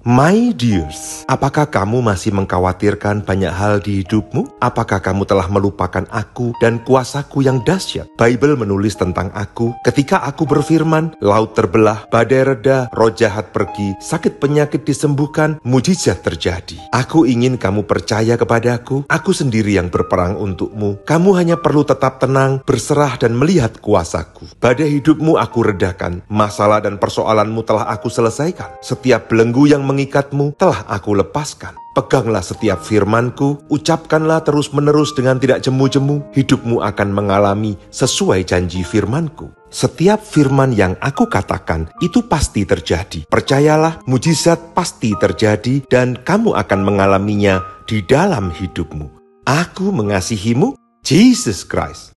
My dears, apakah kamu masih mengkhawatirkan banyak hal di hidupmu? Apakah kamu telah melupakan aku dan kuasaku yang dahsyat? Bible menulis tentang aku, ketika aku berfirman, laut terbelah, badai reda, roh jahat pergi, sakit penyakit disembuhkan, mujizat terjadi. Aku ingin kamu percaya kepadaku, aku sendiri yang berperang untukmu. Kamu hanya perlu tetap tenang, berserah dan melihat kuasaku. Badai hidupmu aku redakan, masalah dan persoalanmu telah aku selesaikan. Setiap belenggu yang mengikatmu telah aku lepaskan. Peganglah setiap firmanku, ucapkanlah terus-menerus dengan tidak jemu-jemu, hidupmu akan mengalami sesuai janji firmanku. Setiap firman yang aku katakan itu pasti terjadi. Percayalah, mujizat pasti terjadi dan kamu akan mengalaminya di dalam hidupmu. Aku mengasihimu, Jesus Christ.